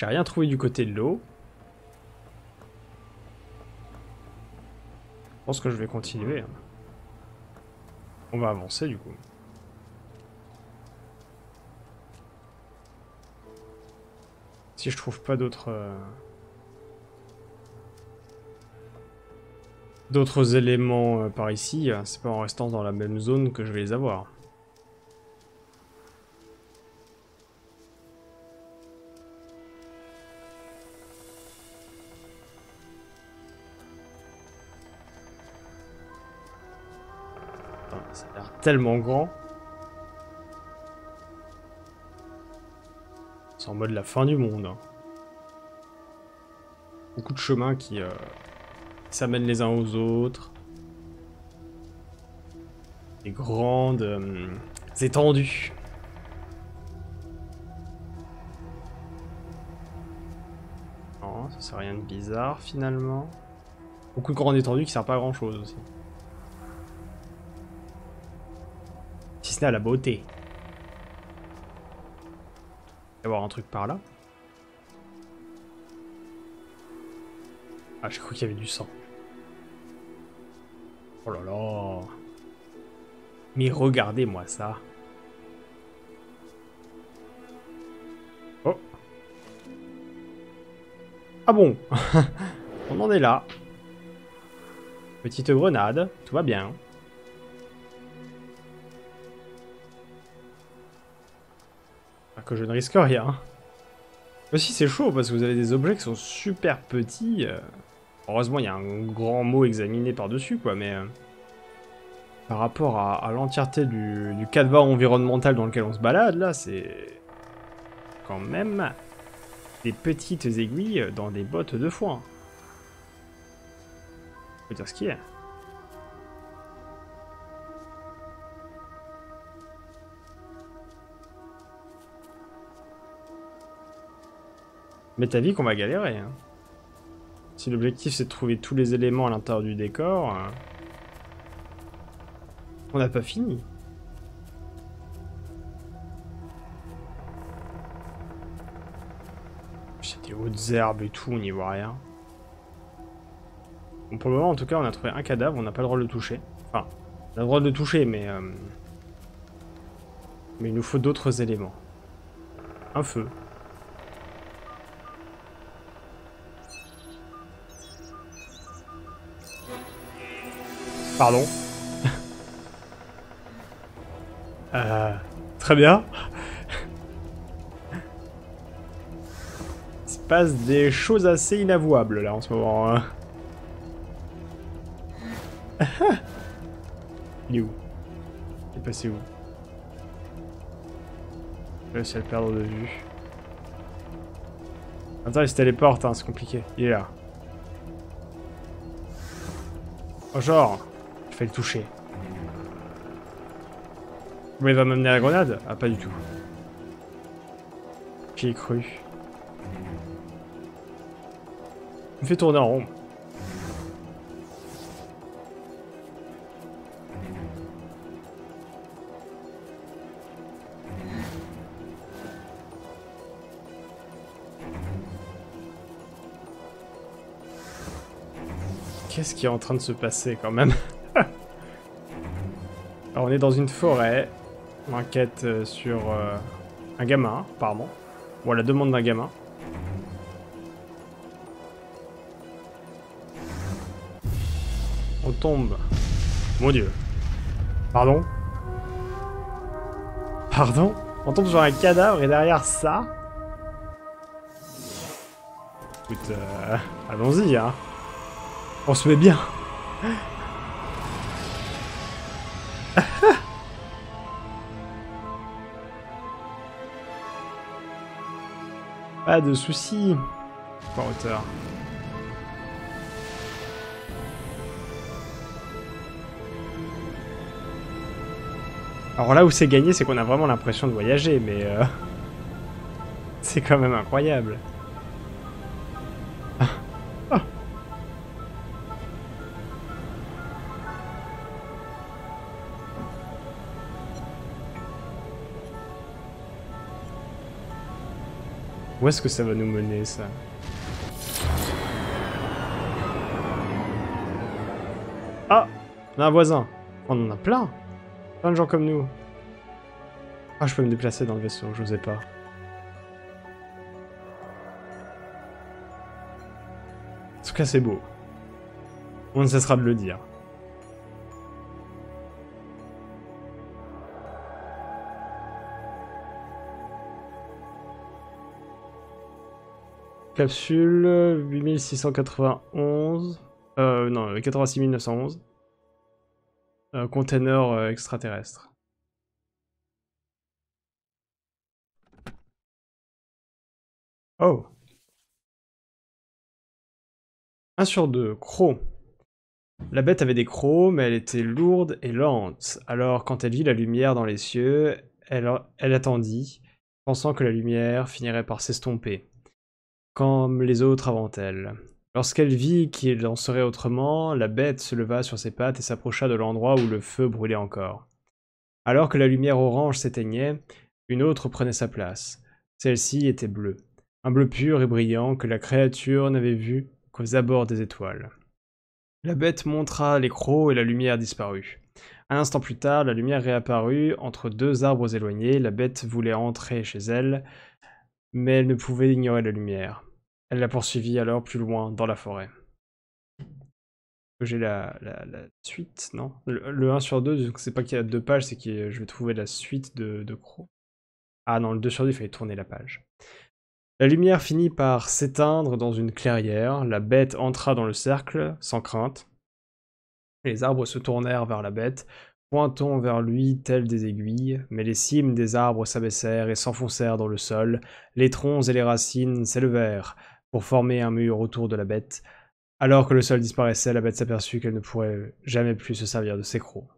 J'ai rien trouvé du côté de l'eau. Je pense que je vais continuer. hein. On va avancer du coup. Si je trouve pas d'autres... euh, D'autres éléments euh, par ici, euh, c'est pas en restant dans la même zone que je vais les avoir. Ça a l'air tellement grand. C'est en mode la fin du monde. hein. Beaucoup de chemins qui, euh, qui s'amènent les uns aux autres. Des grandes euh, étendues. Non, ça c'est rien de bizarre finalement. Beaucoup de grandes étendues qui servent pas à grand chose aussi. À la beauté. Il y avoir un truc par là. Ah, j'ai cru qu'il y avait du sang. Oh là là. Mais regardez-moi ça. Oh. Ah bon On en est là. Petite grenade, tout va bien. Que je ne risque rien. Aussi c'est chaud parce que vous avez des objets qui sont super petits. euh. Heureusement il y a un grand mot examiné par-dessus quoi, mais... euh, Par rapport à, l'entièreté du, du cadre environnemental dans lequel on se balade, là, c'est... Quand même... Des petites aiguilles dans des bottes de foin. Faut dire ce qu'il y a. Mais t'as vu qu'on va galérer. hein. Si l'objectif c'est de trouver tous les éléments à l'intérieur du décor, euh, on n'a pas fini. C'est des hautes herbes et tout, on n'y voit rien. Bon, pour le moment, en tout cas, on a trouvé un cadavre, on n'a pas le droit de le toucher. Enfin, on a le droit de le toucher, mais... euh, Mais il nous faut d'autres éléments. Un feu. Pardon. euh, très bien. Il se passe des choses assez inavouables là en ce moment. hein. Il est où? Il est passé où? Je vais le perdre de vue. Attends, il se téléporte, hein, c'est compliqué. Il est là. Genre Je le toucher. Mais il va m'amener la grenade? Ah, pas du tout. J'y cru. Il me fait tourner en rond. Qu'est-ce qui est en train de se passer quand même? Alors on est dans une forêt. Enquête euh, sur euh, un gamin, apparemment. Ou à la demande d'un gamin. On tombe. Mon dieu. Pardon? Pardon? On tombe sur un cadavre et derrière ça? Écoute, euh, allons-y, hein. On se met bien. Pas de soucis. Pas hauteur. Alors là où c'est gagné, c'est qu'on a vraiment l'impression de voyager, mais euh, c'est quand même incroyable. Où est-ce que ça va nous mener, ça Ah On a un voisin. On en a plein. Plein de gens comme nous. Ah, je peux me déplacer dans le vaisseau, je n'osais pas. En tout cas, c'est beau. On ne cessera de le dire. Capsule 8691. Euh, non, 86 911. Euh, container euh, extraterrestre. Oh 1 sur 2, croc. La bête avait des crocs, mais elle était lourde et lente. Alors, quand elle vit la lumière dans les cieux, elle, elle attendit, pensant que la lumière finirait par s'estomper comme les autres avant elle. Lorsqu'elle vit qu'il en serait autrement, la bête se leva sur ses pattes et s'approcha de l'endroit où le feu brûlait encore. Alors que la lumière orange s'éteignait, une autre prenait sa place. Celle-ci était bleue, un bleu pur et brillant que la créature n'avait vu qu'aux abords des étoiles. La bête montra les crocs et la lumière disparut. Un instant plus tard, la lumière réapparut entre deux arbres éloignés. La bête voulait entrer chez elle, mais elle ne pouvait ignorer la lumière. Elle la poursuivit alors plus loin dans la forêt. J'ai la, suite, non? Le, 1 sur 2, c'est pas qu'il y a deux pages, c'est que je vais trouver la suite de, de Ah non, le 2 sur 2, il fallait tourner la page. La lumière finit par s'éteindre dans une clairière, la bête entra dans le cercle, sans crainte. Les arbres se tournèrent vers la bête, pointant vers lui tels des aiguilles, mais les cimes des arbres s'abaissèrent et s'enfoncèrent dans le sol, les troncs et les racines s'élevèrent pour former un mur autour de la bête. Alors que le sol disparaissait, la bête s'aperçut qu'elle ne pourrait jamais plus se servir de ses crocs.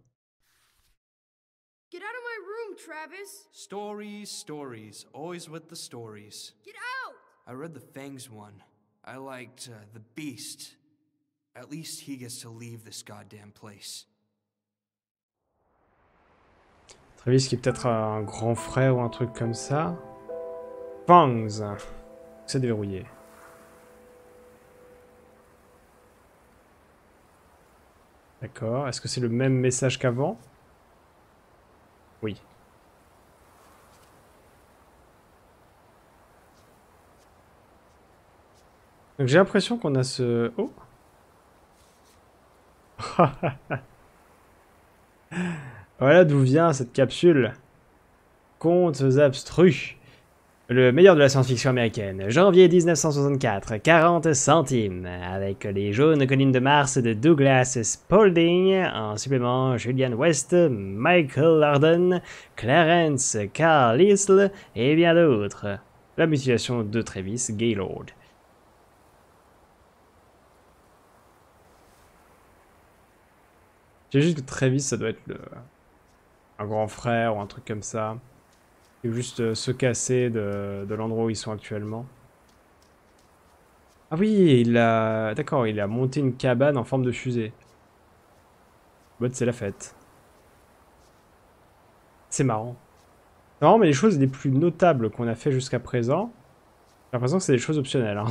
Get out of my room, Travis! Stories, stories, always with the stories. Get out! I read the Fangs one. I liked uh, the Beast. At least he gets to leave this goddamn place. Travis qui est peut-être un grand frère ou un truc comme ça? Fangs. C'est déverrouillé. D'accord. Est-ce que c'est le même message qu'avant? Oui. Donc j'ai l'impression qu'on a ce... Oh Voilà d'où vient cette capsule. Contes abstrus. Le meilleur de la science-fiction américaine. Janvier 1964, 40 centimes. Avec les jaunes collines de Mars de Douglas Spaulding. En supplément, Julian West, Michael Arden, Clarence Carlisle et bien d'autres. La mutilation de Travis Gaylord. J'ai juste que Travis, ça doit être le, grand frère ou un truc comme ça. Et juste euh, se casser de, l'endroit où ils sont actuellement. Ah oui, il a... D'accord, il a monté une cabane en forme de fusée. Mode c'est la fête. C'est marrant. Marrant, mais les choses les plus notables qu'on a fait jusqu'à présent, j'ai l'impression que c'est des choses optionnelles. Hein.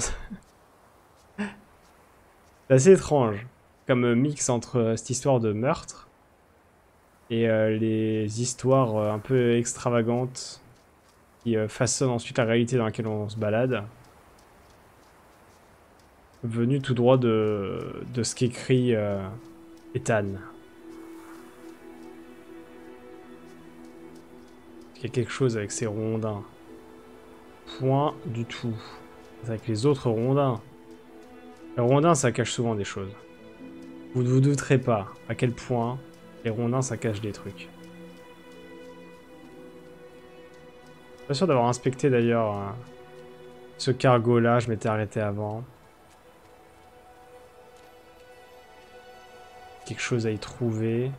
c'est assez étrange comme mix entre euh, cette histoire de meurtre et euh, les histoires euh, un peu extravagantes qui euh, façonnent ensuite la réalité dans laquelle on se balade. Venu tout droit de, de ce qu'écrit Ethan. Il y a quelque chose avec ces rondins. Point du tout. Avec les autres rondins. Les rondins, ça cache souvent des choses. Vous ne vous douterez pas à quel point les rondins, ça cache des trucs. Pas sûr d'avoir inspecté d'ailleurs euh, ce cargo là, je m'étais arrêté avant. Quelque chose à y trouver.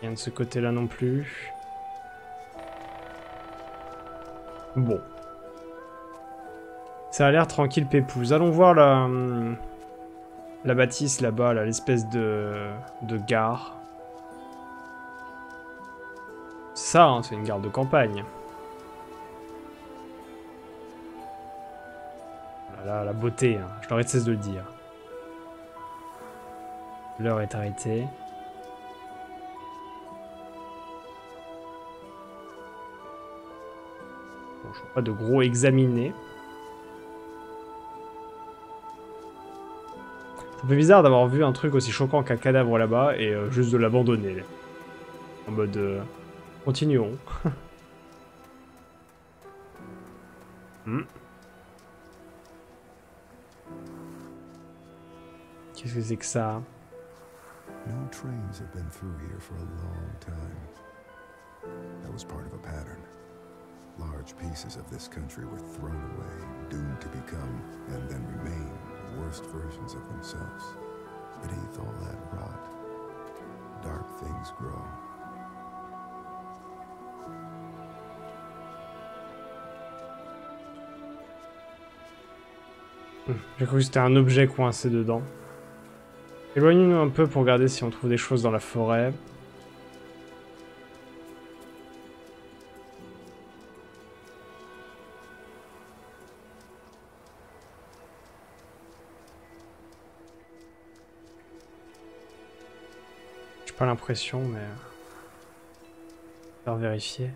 Rien de ce côté là non plus. Bon. Ça a l'air tranquille pépouze. Allons voir la... La bâtisse là-bas, l'espèce de, de gare. ça, hein, c'est une garde de campagne. Voilà, la beauté, hein. je leur cesse de le dire. L'heure est arrêtée. Je vois pas de gros examinés. Un peu bizarre d'avoir vu un truc aussi choquant qu'un cadavre là-bas et euh, juste de l'abandonner. En mode... Euh, continuons. hmm. Qu'est-ce que c'est que ça? No trains have been through here for a long time. That was part of a pattern. Large pieces of this country were thrown away, doomed to become, and then remain, worst versions. J'ai cru que c'était un objet coincé dedans. Éloignons-nous un peu pour regarder si on trouve des choses dans la forêt. Pas l'impression, mais... Faire vérifier.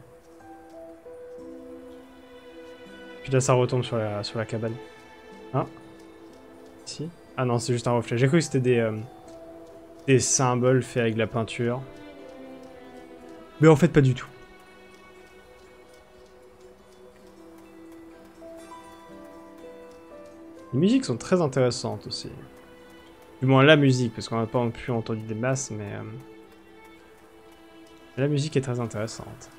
Puis là, ça retombe sur la, sur la cabane. Ah. Si? Ah non, c'est juste un reflet. J'ai cru que c'était des, euh, des symboles faits avec de la peinture. Mais en fait, pas du tout. Les musiques sont très intéressantes aussi. Du moins la musique, parce qu'on n'a pas pu entendu des masses, mais... Euh, la musique est très intéressante.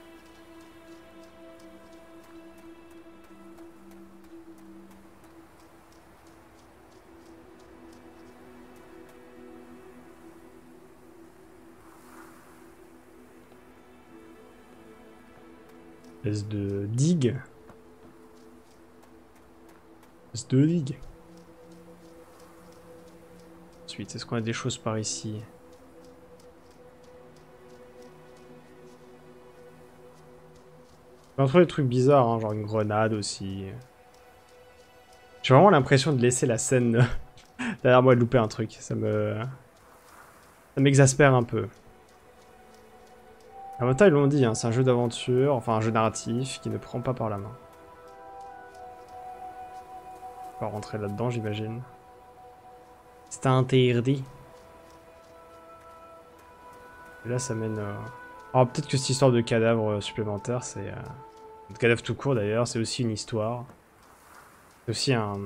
De digue. Espèce de digue. Est-ce qu'on a des choses par ici? On trouve des trucs bizarres, hein, genre une grenade aussi. J'ai vraiment l'impression de laisser la scène derrière moi de louper un truc. Ça me... Ça m'exaspère un peu. En même ils l'ont dit, hein, c'est un jeu d'aventure, enfin un jeu narratif qui ne prend pas par la main. On va rentrer là-dedans, j'imagine. Et là, ça mène... Euh... Alors peut-être que cette histoire de cadavre euh, supplémentaire, c'est... Euh... De cadavre tout court d'ailleurs, c'est aussi une histoire. C'est aussi un...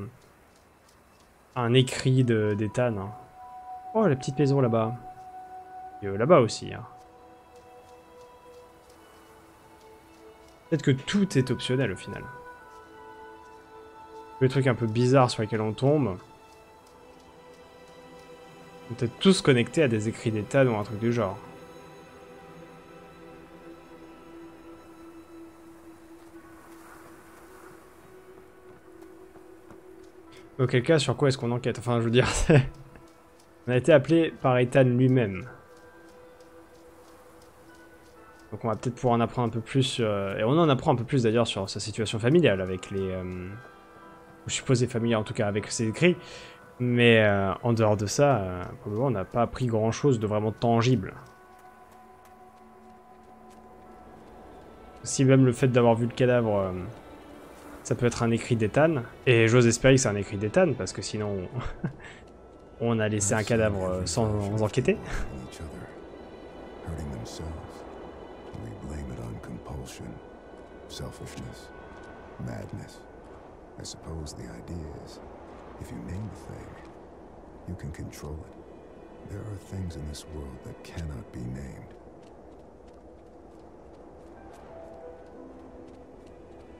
Un écrit d'Ethan. Hein. Oh, la petite maison là-bas. Et euh, là-bas aussi. Hein. Peut-être que tout est optionnel au final. Les trucs un peu bizarres sur lesquels on tombe. Peut-être tous connectés à des écrits d'état ou un truc du genre. Auquel cas, sur quoi est-ce qu'on enquête? Enfin, je veux dire, on a été appelé par Ethan lui-même. Donc on va peut-être pouvoir en apprendre un peu plus, et on en apprend un peu plus d'ailleurs sur sa situation familiale avec les... Euh, je suppose les familiales en tout cas avec ses écrits, mais euh, en dehors de ça, euh, pour le moment on n'a pas appris grand chose de vraiment tangible. Si même le fait d'avoir vu le cadavre, ça peut être un écrit d'Ethan, et j'ose espérer que c'est un écrit d'Ethan, parce que sinon on a laissé un cadavre sans enquêter. madness. I suppose the idea is, if you name a thing, you can control it. There are things in this world that cannot be named.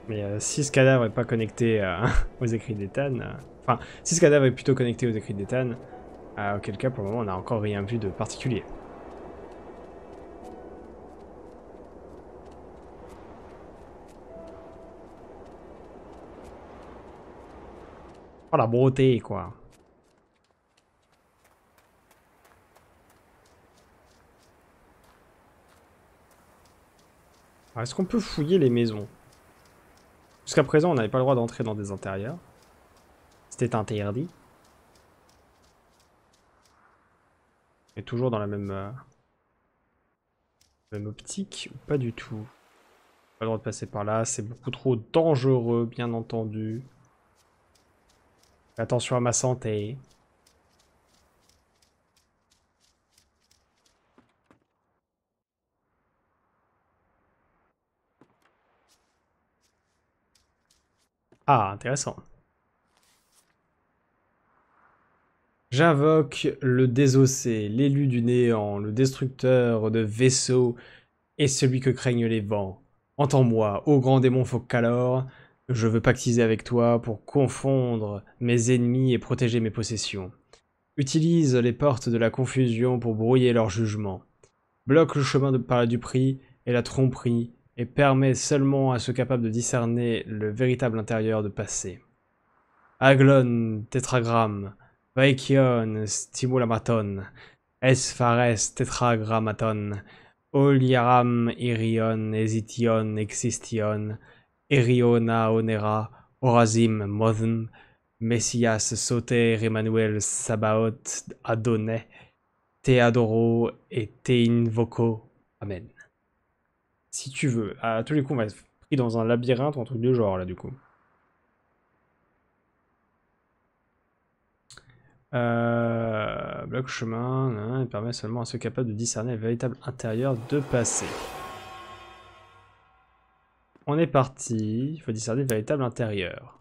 Mais euh, si ce cadavre est pas connecté euh, aux écrits d'Ethan, euh, enfin, si ce cadavre est plutôt connecté aux écrits d'Ethan, euh, auquel cas pour le moment on n'a encore rien vu de particulier. Oh la beauté quoi. Est-ce qu'on peut fouiller les maisons? Jusqu'à présent, on n'avait pas le droit d'entrer dans des intérieurs. C'était interdit. Et toujours dans la même, euh, même optique ou pas du tout? Pas le droit de passer par là, c'est beaucoup trop dangereux, bien entendu. Attention à ma santé. Ah, intéressant. J'invoque le désossé, l'élu du néant, le destructeur de vaisseaux et celui que craignent les vents. Entends-moi, ô grand démon Focalor, je veux pactiser avec toi pour confondre mes ennemis et protéger mes possessions. Utilise les portes de la confusion pour brouiller leur jugement. Bloque le chemin de, par la duperie et la tromperie et permet seulement à ceux capables de discerner le véritable intérieur de passer. Aglon, tétragramme, Vaikion, stimulamaton, Esfares, tétragrammaton, Oliaram, irion, hesition, existion, Eriona, onera, orazim, modn, Messias, soter, Emmanuel, sabaoth, adonai, Theodoro et Teinvoco. Amen si tu veux. À tous les coups, on va être pris dans un labyrinthe ou un truc de genre, là, du coup. Euh, bloc chemin, il permet seulement à ceux capables de discerner le véritable intérieur de passer. On est parti, il faut discerner le véritable intérieur.